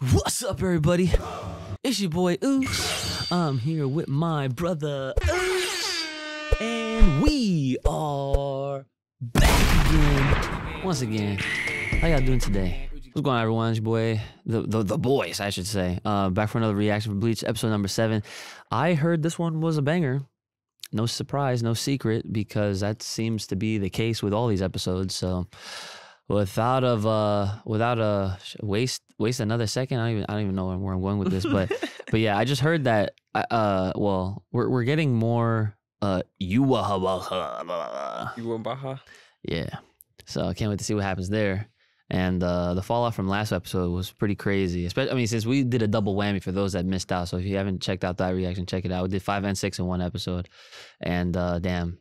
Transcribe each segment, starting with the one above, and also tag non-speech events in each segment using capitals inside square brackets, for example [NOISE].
What's up, everybody? It's your boy Ooch. I'm here with my brother Ooch. And we are back again. Once again. How y'all doing today? What's going on, everyone? It's your boy, the, the, the boys, I should say. Uh, back for another reaction for Bleach, episode number seven. I heard this one was a banger. No surprise, no secret, because that seems to be the case with all these episodes. So without of uh without a waste waste another second. I don't even I don't even know where I'm going with this, but [LAUGHS] but yeah, I just heard that uh well we're we're getting more uh Yuwaha. Yuwabaha. Yeah, so I can't wait to see what happens there. And uh, the fallout from last episode was pretty crazy. Especially, I mean, since we did a double whammy for those that missed out. So if you haven't checked out that reaction, check it out. We did five and six in one episode, and uh, damn,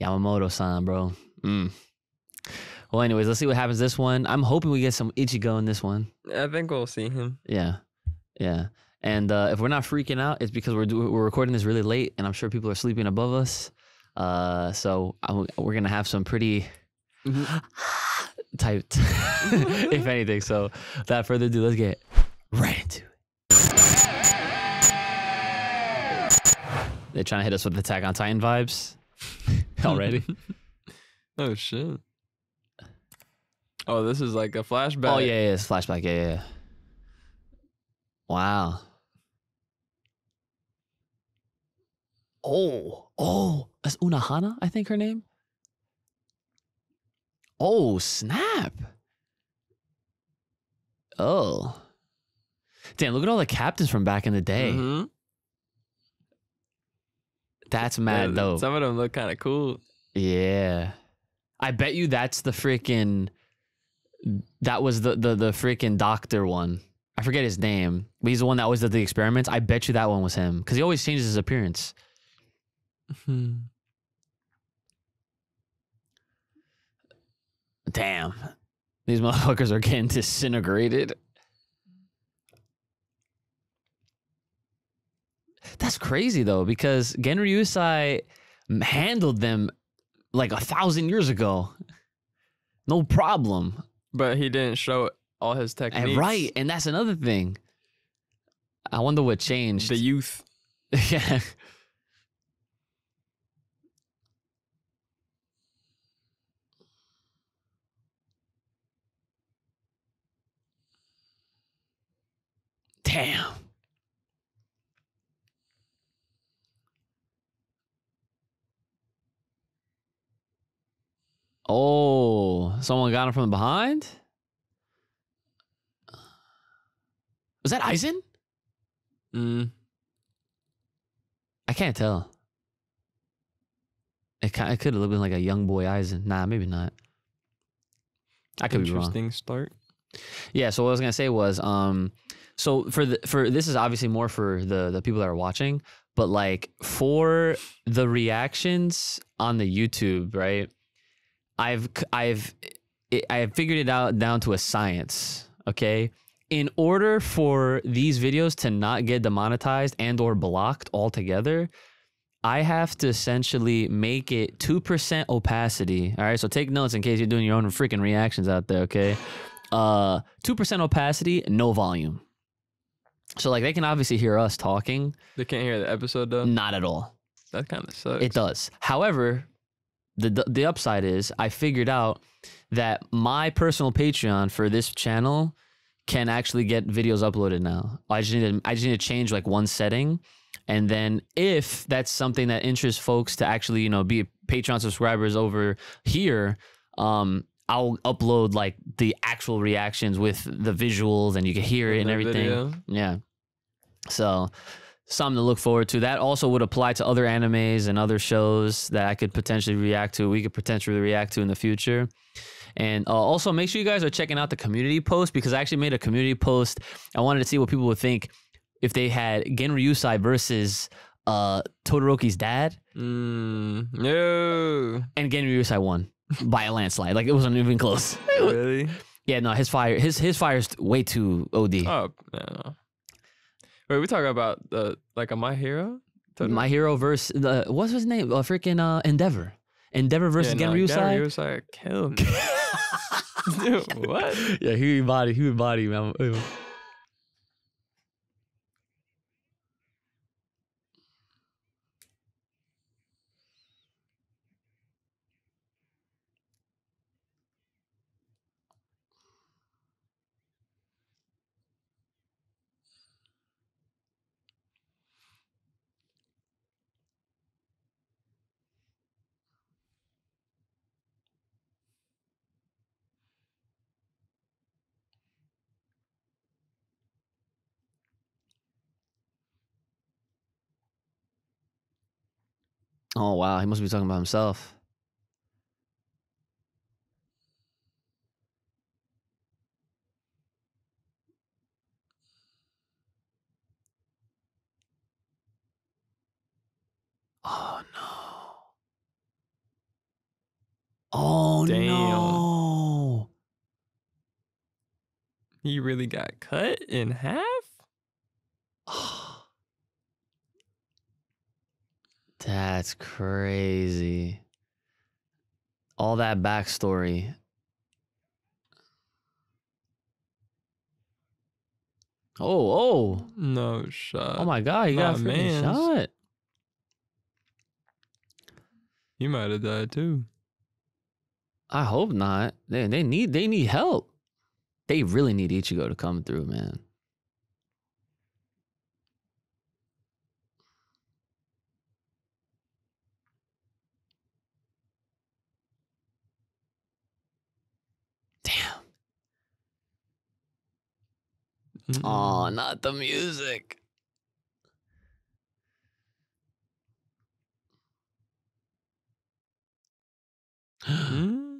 Yamamoto-san, bro. Mm. Well, anyways, let's see what happens this one. I'm hoping we get some Ichigo in this one. I think we'll see him. Yeah, yeah. And uh, if we're not freaking out, it's because we're we're recording this really late, and I'm sure people are sleeping above us. Uh, so I'm, we're gonna have some pretty typed, [LAUGHS] if anything. So without further ado, let's get right into it. They're trying to hit us with Attack on Titan vibes [LAUGHS] already. oh shit. Oh, this is like a flashback. Oh yeah, yeah, it's flashback. Yeah, yeah. yeah. Wow. Oh, oh, that's Unohana, I think her name. Oh, snap. Oh. Damn, look at all the captains from back in the day. Mhm. That's mad Yeah, dope. Some of them look kind of cool. Yeah. I bet you that's the freaking that was the the the freaking doctor one. I forget his name. But he's the one that always did the experiments. I bet you that one was him. Because he always changes his appearance. Hmm. Damn. These motherfuckers are getting disintegrated. That's crazy though, because Genryusai handled them like a thousand years ago. No problem. But he didn't show all his And techniques. right. And that's another thing. I wonder what changed. The youth. [LAUGHS] yeah. Damn. Oh, someone got him from behind? Was that Aizen? Mm. I can't tell. It, could have been like a young boy Aizen. Nah, maybe not. I could be wrong. Interesting start. Yeah. So what I was gonna say was, um, so for the for this is obviously more for the the people that are watching, but like for the reactions on the YouTube, right? I've I've I've figured it out down to a science. Okay. In order for these videos to not get demonetized and or blocked altogether, I have to essentially make it 2% opacity. All right. So take notes in case you're doing your own freaking reactions out there. Okay. Uh, 2% opacity, no volume. So, like, they can obviously hear us talking. They can't hear the episode though. Not at all. That kind of sucks. It does. However, the, the upside is I figured out that my personal Patreon for this channel can actually get videos uploaded now. I just need to I just need to change like one setting, and then if that's something that interests folks to actually you know be Patreon subscribers over here, um, I'll upload like the actual reactions with the visuals and you can hear it and everything. video. Yeah. So something to look forward to. That also would apply to other animes and other shows that I could potentially react to. We could potentially react to in the future. And uh, also make sure you guys are checking out the community post because I actually made a community post. I wanted to see what people would think if they had Genryusai versus uh, Todoroki's dad, Mm. No. and Genryusai won by a landslide. Like it wasn't even close. really? Yeah, no, his fire, his his fire's way too OD. Oh no. Wait, we talking about the like a My Hero? Totoro? My hero versus the what's his name? Uh, freaking uh, Endeavor. Endeavor versus yeah, no, Genryusai. Genryusai killed. Dude, what? yeah, he body, he body, man. Oh wow, he must be talking about himself. Oh no. Oh Damn. no. He really got cut in half? That's crazy. All that backstory. Oh, oh. No oh shot. Oh my god, he got a freaking mans. shot. You might have died too. I hope not. They they need they need help. They really need Ichigo to come through, man. Damn. Mm-mm. Oh, not the music. Mm.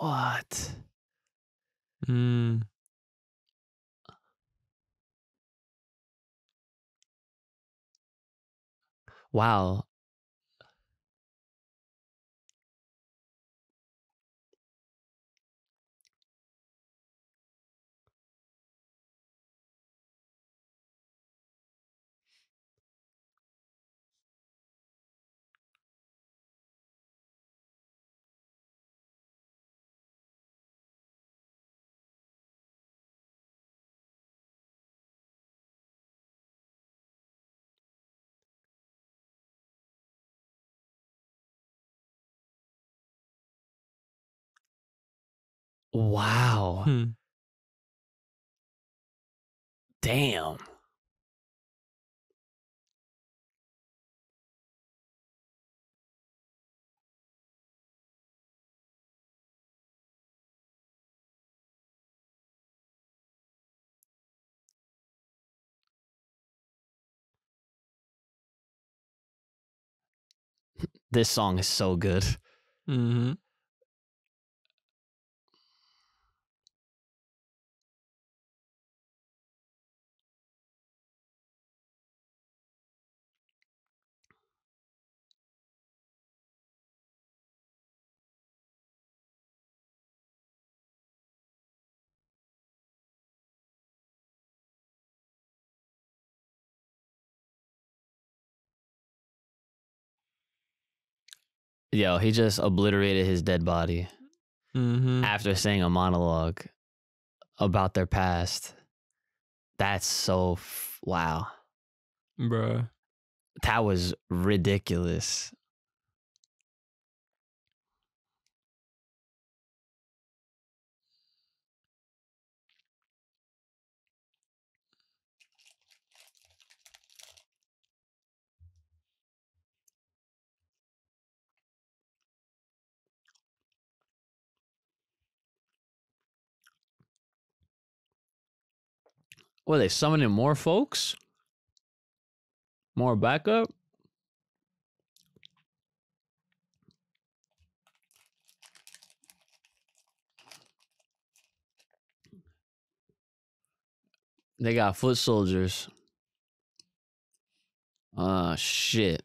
What? Mm. Wow. Wow. Hmm. Damn. This song is so good. Mm-hmm. Yo, he just obliterated his dead body Mm-hmm. after saying a monologue about their past. That's so f- wow. Bruh. That was ridiculous. What are they summoning more folks? More backup? They got foot soldiers. Ah, shit.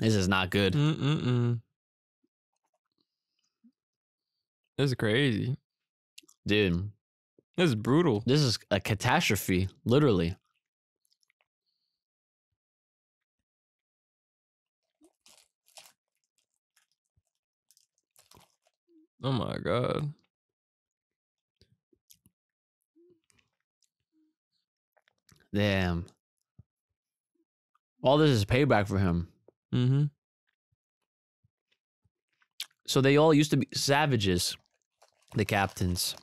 This is not good. Mm-mm-mm. This is crazy. Dude, This is brutal. this is a catastrophe, literally. Oh my god. Damn. All this is payback for him. Mm-hmm. So they all used to be savages, the captains.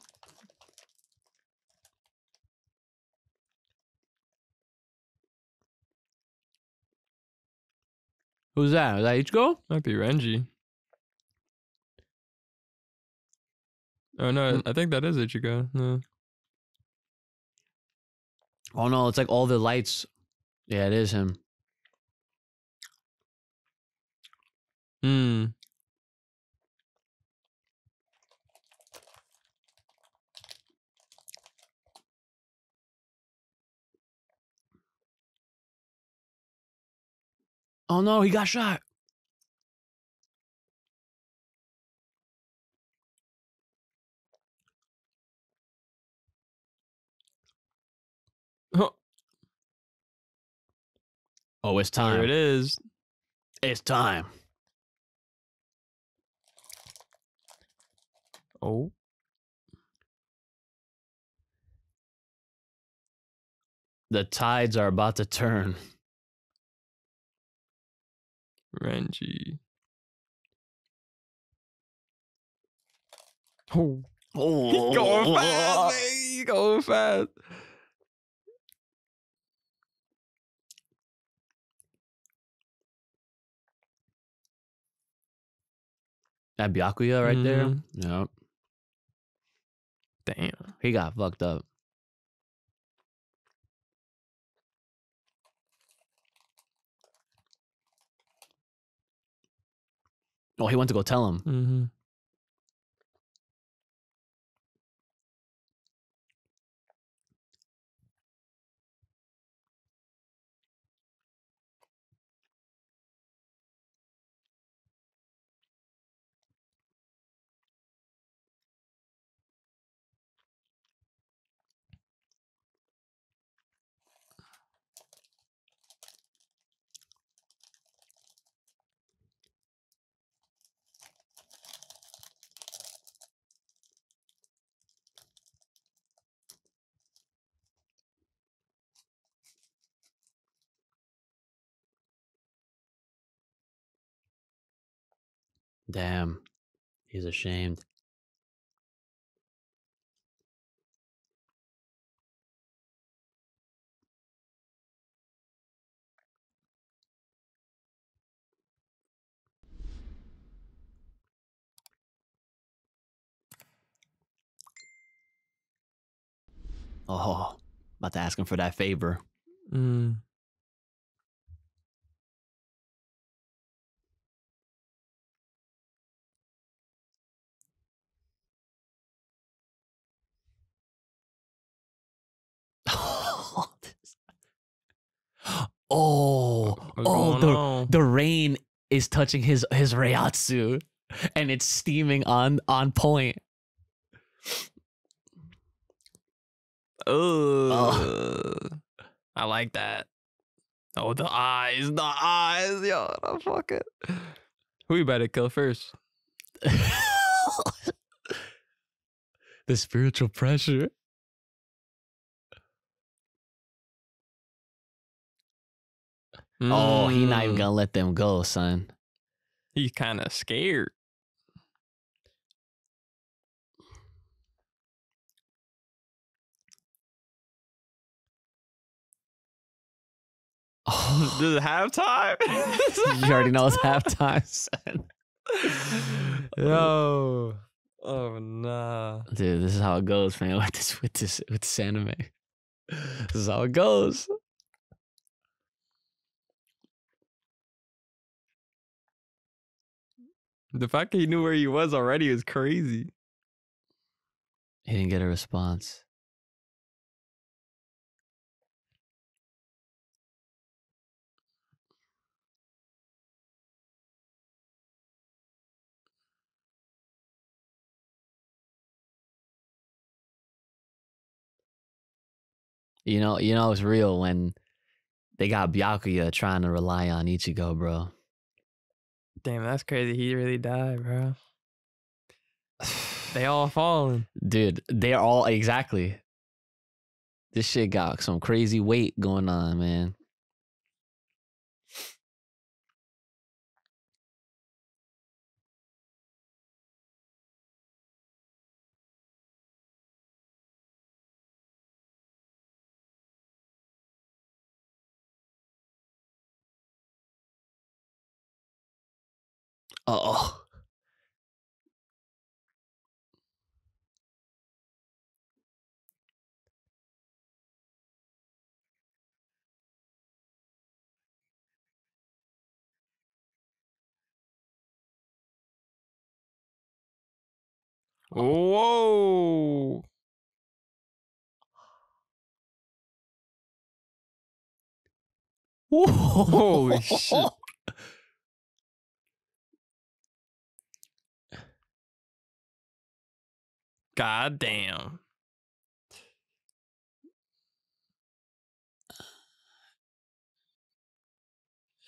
Who's that? Is that Ichigo? Might be Renji. Oh no, Mm. I think that is Ichigo. No. Oh no, it's like all the lights. Yeah, it is him. Hmm. Oh no, he got shot. Oh, Oh, it's time. it is. It's time. Oh. The tides are about to turn. Renji. Oh. Oh, He's going fast, man. He's going fast. That Byakuya right there. Mhm. Yep. Damn. He got fucked up. Oh, he went to go tell him. Mm-hmm. Damn. He's ashamed. Oh, about to ask him for that favor. Mm. Oh, oh, the on? the rain is touching his his Reiatsu, and it's steaming on on point. Oh. I like that. Oh, the eyes, the eyes, yo, the fuck it. Who you better kill first? [LAUGHS] the spiritual pressure. Oh, he not even Mm, gonna let them go, son. He's kind of scared. Oh, [LAUGHS] Does it have time? [LAUGHS] you already know it's halftime, [LAUGHS] son. Yo. Oh nah. Dude, this is how it goes, man. With this, with this, with this anime. This is how it goes. The fact that he knew where he was already is crazy. He didn't get a response. You know, you know it's real when they got Byakuya trying to rely on Ichigo, bro. Damn, that's crazy. He really died, bro. They all [SIGHS] falling. Dude, they're all exactly. This shit got some crazy weight going on, man. Oh. Whoa. Holy [LAUGHS] shit. God damn.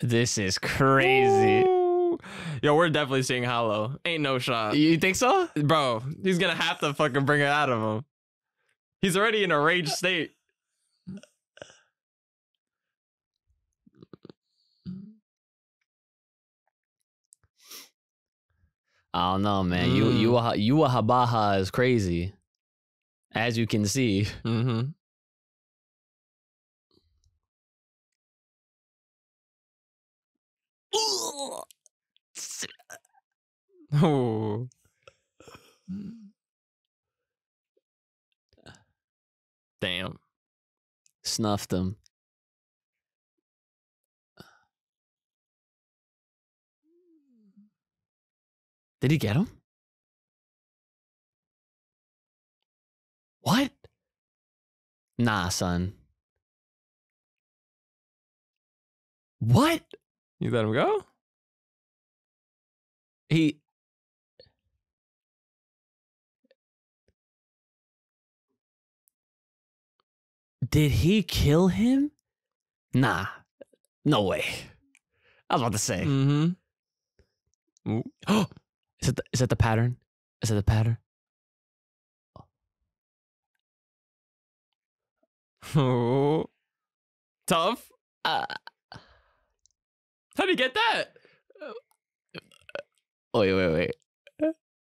This is crazy. Ooh. Yo, we're definitely seeing Hollow. Ain't no shot. You think so? Bro, he's gonna have to fucking bring it out of him. He's already in a rage state. I don't know, man. You you Mm. a you a habaha is crazy, as you can see. Mm-hmm. Oh. Damn. Snuffed him. Did he get him? What? Nah, son. What? You let him go? He Did he kill him? Nah. No way. I was about to say. Mm-hmm. [GASPS] [GASPS] Is it the, is it the pattern? Is it the pattern? Oh. Tough. Uh, how do you get that? wait, wait, wait.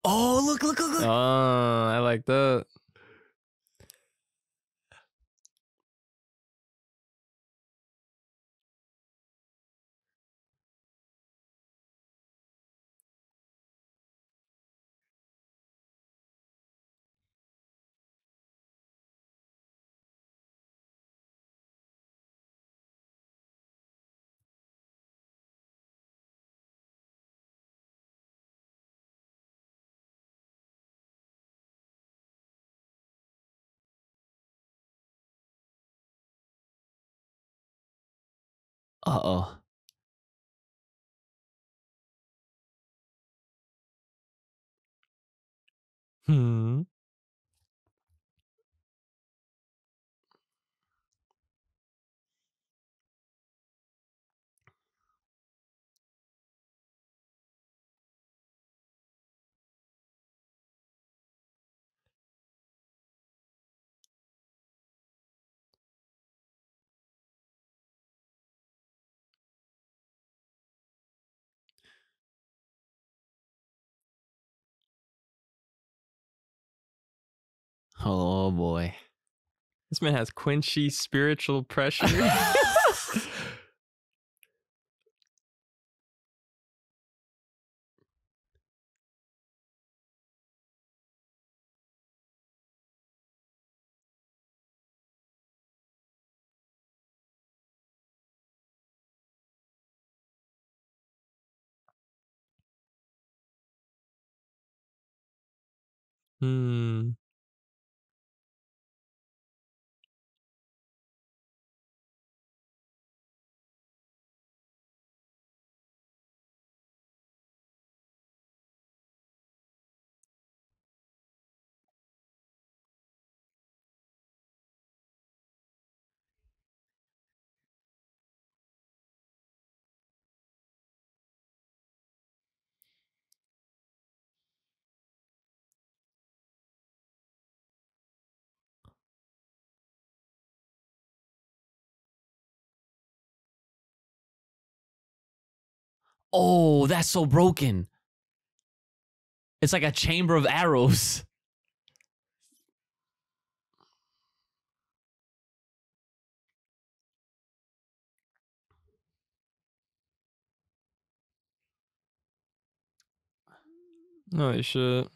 Oh, look, look, look, Oh. I like that. Uh oh. Hmm. Oh boy. This man has Quincy spiritual pressure. [LAUGHS] hmm. Oh, that's so broken. It's like a chamber of arrows. [LAUGHS] Holy shit.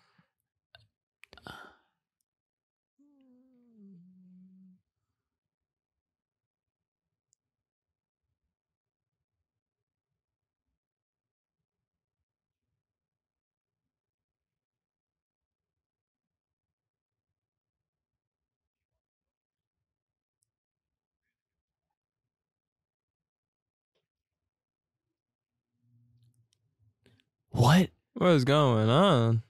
What? What is going on?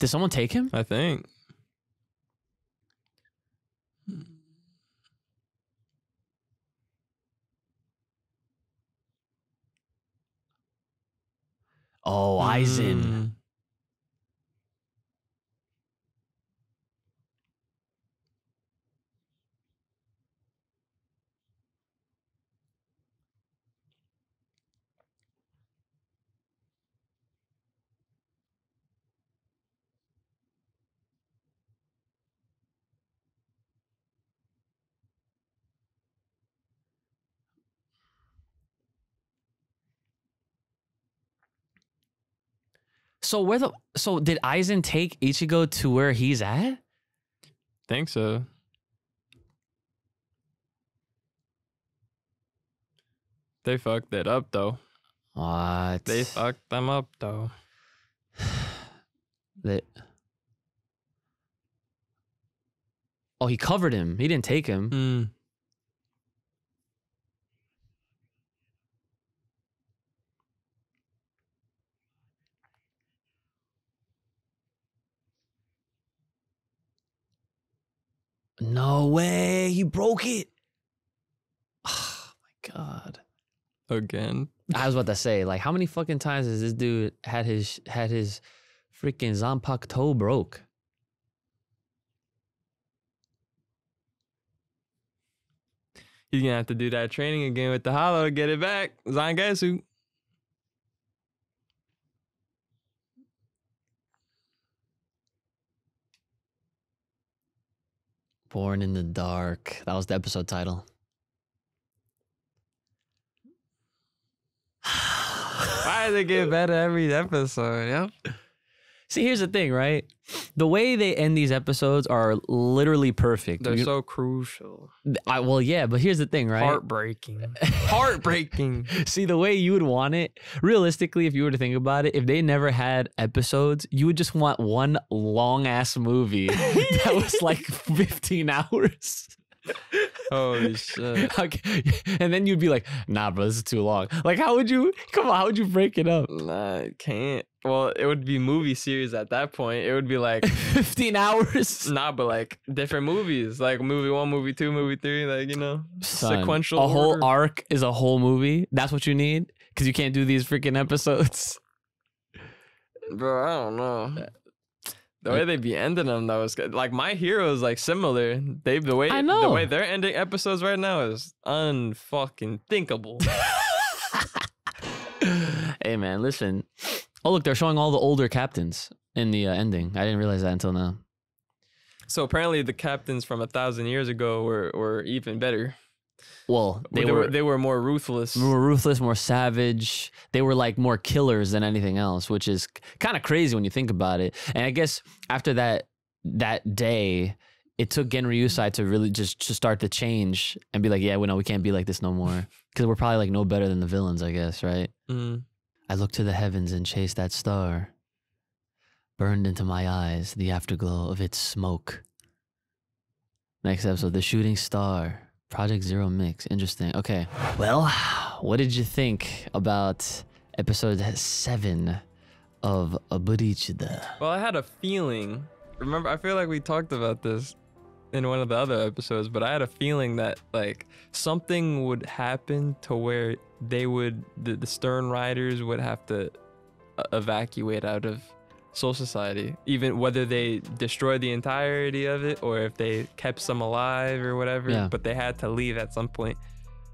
Did someone take him? I think. Oh, Aizen. Hmm. So where the so did Aizen take Ichigo to where he's at? Think so. They fucked it up though. What? They fucked them up though. [SIGHS] They- Oh, he covered him. He didn't take him. Mm. No way. He broke it. [SIGHS] Oh my god. Again. I was about to say, like, how many fucking times has this dude had his had his freaking Zanpakuto broke? He's gonna have to do that training again with the hollow to get it back. Zangetsu. Born in the dark. That was the episode title. [SIGHS] Why does it get better every episode? Yep. See, here's the thing, right? The way they end these episodes are literally perfect. They're You- so crucial. I, well, yeah, but here's the thing, right? Heartbreaking. [LAUGHS] Heartbreaking. See, the way you would want it, realistically, if you were to think about it, if they never had episodes, you would just want one long ass movie [LAUGHS] that was like 15 hours. Holy [LAUGHS] shit. Okay. And then you'd be like, nah, bro, this is too long. Like, how would you, come on, how would you break it up? Nah, I can't. Well, it would be movie series at that point. It would be like [LAUGHS] 15 hours? nah, but like different movies, like movie one, movie two, movie three, like you know, Son, sequential. A whole order. arc is a whole movie. That's what you need? Because you can't do these freaking episodes. [LAUGHS] Bro, I don't know. Uh, the way they be ending them though is good. Like my hero is like similar. They the way I know. the way they're ending episodes right now is unfucking thinkable. [LAUGHS] hey, man, listen. Oh, look, they're showing all the older captains in the uh, ending. I didn't realize that until now. so apparently the captains from a thousand years ago were were even better. Well, They, they, were, were, they were more ruthless. more ruthless, more savage. They were like more killers than anything else, which is kind of crazy when you think about it. And I guess after that that day, it took Genryusai to really just to start to change and be like, yeah, well, no, we can't be like this no more. Because we're probably like no better than the villains, I guess, right? Mm. I looked to the heavens and chased that star. Burned into my eyes the afterglow of its smoke. Next episode, The Shooting Star. Project Zero Mix. Interesting. Okay. Well, what did you think about episode seven of Aburichida? Well, I had a feeling. Remember, I feel like we talked about this in one of the other episodes, but I had a feeling that like something would happen to where they would the, the Sternritter would have to uh, evacuate out of Soul Society, even whether they destroyed the entirety of it or if they kept some alive or whatever. Yeah. But they had to leave at some point.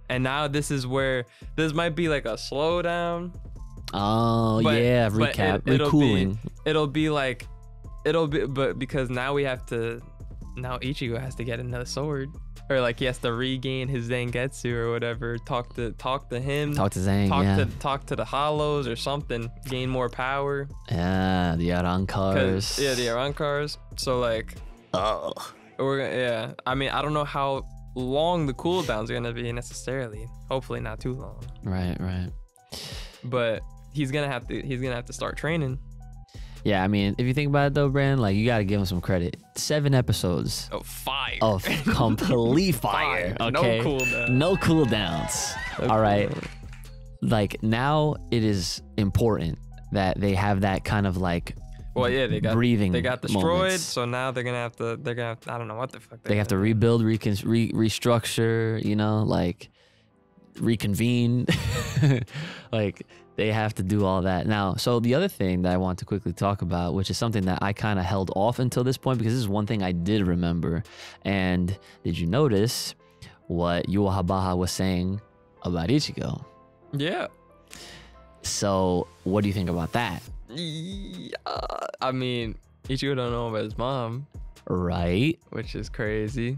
And now this is where this might be like a slowdown. Oh But- yeah, recap, it- it'll be- It'll be like, it'll be, but because now we have to, now Ichigo has to get another sword, or like he has to regain his Zangetsu or whatever. Talk to talk to him. Talk to Zang. talk yeah, to talk to the hollows or something gain more power yeah, the Arrancars. yeah the Arrancars so like Oh, we're gonna yeah i mean i don't know how long the cooldowns are gonna be necessarily hopefully not too long right, right. but he's gonna have to he's gonna have to start training Yeah, I mean, if you think about it though, Brand, like you gotta give him some credit. Seven episodes oh fire of [LAUGHS] complete fire. Fire. No Okay, cooldown. no cooldowns. No All right, cooldown. like now it is important that they have that kind of like well yeah they got breathing. they got destroyed moments. so now they're gonna have to they're gonna have to, i don't know what the fuck They have to rebuild, recon- re- restructure. You know, like reconvene. [LAUGHS] like they have to do all that now. So the other thing that I want to quickly talk about, which is something that I kind of held off until this point, because this is one thing I did remember. And did you notice what Yuahabaha was saying about Ichigo? yeah So what do you think about that? yeah i mean ichigo don't know about his mom Right. which is crazy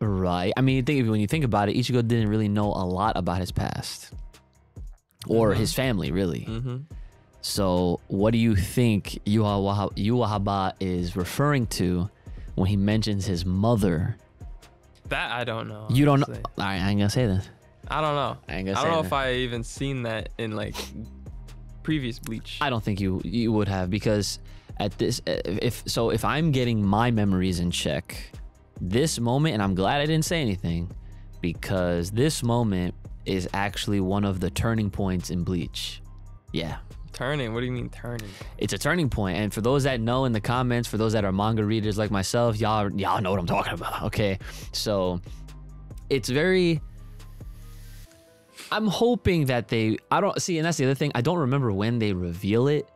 Right. I mean, think when you think about it, Ichigo didn't really know a lot about his past or Mhm. his family, really. mm-hmm So, what do you think Yuahaba is referring to when he mentions his mother? That I don't know. You don't know. honestly. Right, I ain't gonna say that. I don't know. I I don't know that. if I even seen that in like previous Bleach. I don't think you you would have because at this if so if I'm getting my memories in check, this moment and I'm glad I didn't say anything because this moment is actually one of the turning points in Bleach. Yeah. turning. What do you mean turning? It's a turning point, and for those that know in the comments, for those that are manga readers like myself, y'all y'all know what I'm talking about. Okay, so it's very. I'm hoping that they. I don't see, and that's the other thing. I don't remember when they reveal it,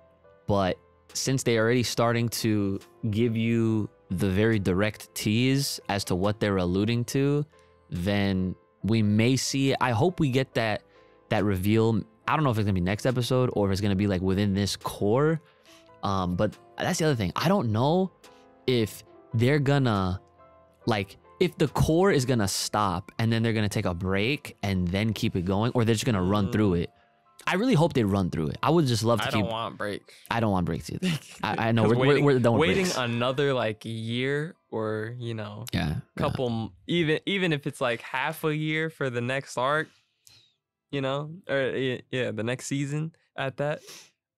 but since they are already starting to give you the very direct tease as to what they're alluding to, then we may see it. I hope we get that that reveal. I don't know if it's gonna be next episode or if it's gonna be like within this cour. Um, but that's the other thing. I don't know if they're gonna like if the cour is gonna stop and then they're gonna take a break and then keep it going, or they're just gonna run through it. I really hope they run through it. I would just love to I keep. I don't want breaks. I don't want breaks either. [LAUGHS] I, I know we're, waiting, we're, we're done waiting breaks. another like year or you know yeah, yeah. couple m even even if it's like half a year for the next arc, you know, or yeah, yeah the next season at that.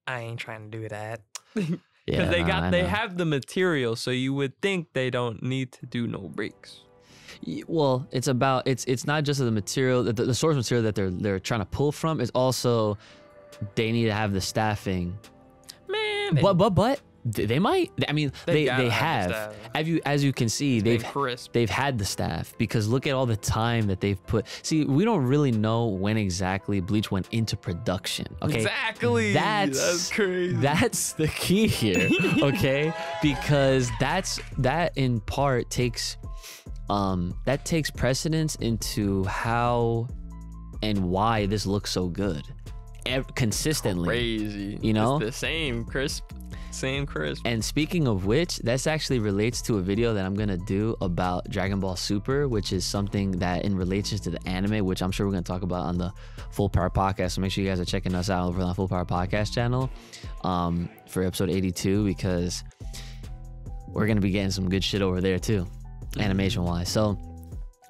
I ain't trying to do that [LAUGHS] because Yeah, they got they have the material, so you would think they don't need to do no breaks. Well, it's about it's it's not just the material, the, the source material that they're they're trying to pull from. It's also they need to have the staffing. Man, But but but they might. I mean, They they have have. As you as you can see, they they've crisp. they've had the staff because look at all the time that they've put. See, we don't really know when exactly Bleach went into production. Okay, Exactly. That's That's crazy. That's the key here, [LAUGHS] okay? because that's that in part takes um that takes precedence into how and why this looks so good ev- consistently. crazy. You know? it's the same crisp, same crisp. And speaking of which, this actually relates to a video that I'm gonna do about Dragon Ball Super, which is something that in relation to the anime, which I'm sure we're gonna talk about on the Full Power Podcast. So make sure you guys are checking us out over on the Full Power Podcast channel um, for episode 82 because we're gonna be getting some good shit over there too, animation wise. So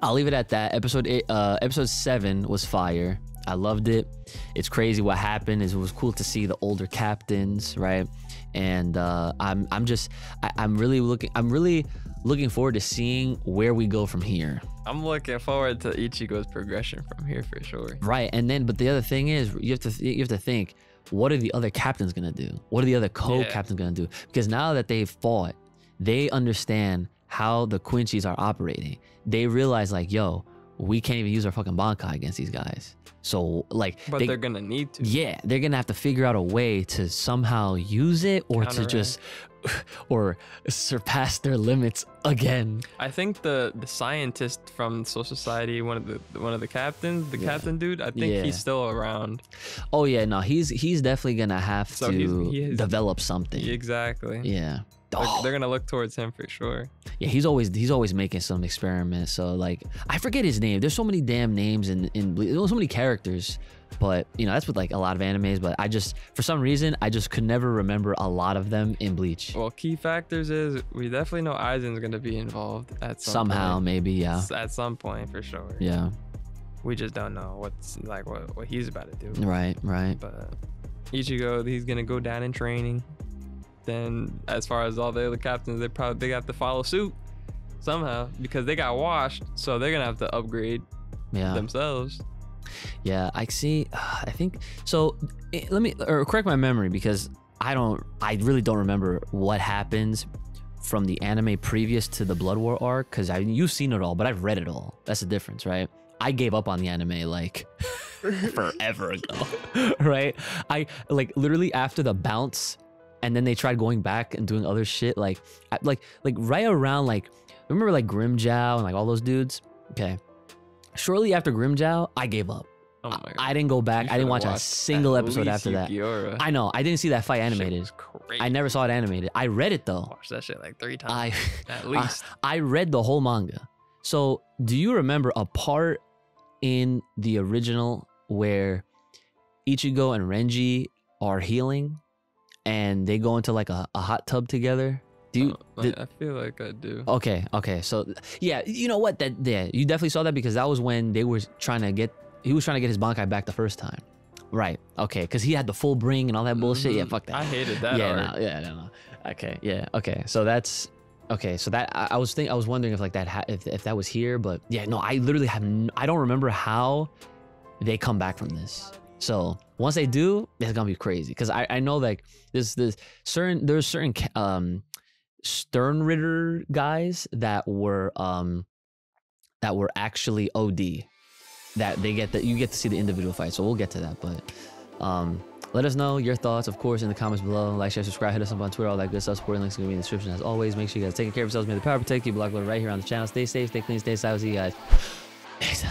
I'll leave it at that. Episode eight, uh, episode seven was fire. I loved it. It's crazy what happened. Is it was cool to see the older captains, right? And uh, I'm I'm just I, I'm really looking I'm really looking forward to seeing where we go from here. I'm looking forward to Ichigo's progression from here for sure. Right. And then but the other thing is you have to th- you have to think what are the other captains gonna do? What are the other co-captains gonna do? Because now that they've fought, they understand how the Quincy's are operating. They realize like, yo, we can't even use our fucking bankai against these guys. So like, But they- are gonna need to. yeah, they're gonna have to figure out a way to somehow use it or to just [LAUGHS] or surpass their limits again. I think the the scientist from Soul Society, one of the one of the captains, the Yeah. captain dude, I think Yeah. he's still around. Oh yeah, no, he's he's definitely gonna have So to he's- he develop something. Exactly. Yeah. They're, Oh, they're gonna look towards him for sure. yeah, he's always he's always making some experiments. So like, I forget his name. There's so many damn names in in Ble- there's so many characters, but you know that's with like a lot of animes. But I just for some reason I just could never remember a lot of them in Bleach. Well, key factors is we definitely know Aizen's gonna be involved at some Somehow, point. maybe, yeah, At some point for sure. yeah, We just don't know what's like what, what he's about to do. right, right. But Ichigo, he's gonna go down in training. Then, as far as all the other captains, they probably they have to follow suit somehow because they got washed, so they're gonna have to upgrade Yeah. themselves. Yeah, I see. I think so. eh, Let me or correct my memory because I don't. I really don't remember what happens from the anime previous to the Blood War arc because I you've seen it all, but I've read it all. That's the difference, right? I gave up on the anime like [LAUGHS] forever ago, [LAUGHS] right? I like literally after the Bounts, and then they tried going back and doing other shit. Like, like, like right around like remember like Grimmjow and like all those dudes. Okay, shortly after Grimmjow, I gave up. Oh my god! I didn't go back. I didn't watch a single episode after that. I know. I didn't see that fight animated. I never saw it animated. I read it though. watched that shit like three times. I times at [LAUGHS] least. I read the whole manga. So, do you remember a part in the original where Ichigo and Renji are healing and they go into like a, a hot tub together? Do you Uh, did- I feel like I do. Okay, okay. So yeah, you know what? That yeah, you definitely saw that because that was when they were trying to get he was trying to get his Bankai back the first time. Right. Okay, because he had the Fullbring and all that bullshit. Yeah, Mhm. fuck that. I hated that. yeah, arc. no, yeah, no, no. Okay, yeah, okay. So that's okay. So that I, I was think I was wondering if like that ha- if if that was here, but yeah, no. I literally have n- I don't remember how they come back from this. So once they do, it's gonna be crazy because I I know like there's this certain there's certain um Sternritter guys that were um that were actually OD that they get that you get to see the individual fight. So we'll get to that, but um let us know your thoughts, of course, in the comments below. Like, share, subscribe, hit us up on Twitter, all that good stuff. Supporting links are gonna be in the description as always. Make sure you guys take care of yourselves. May the power protect you. Block right here on the channel. Stay safe, stay clean, stay safe. See you guys. Peace.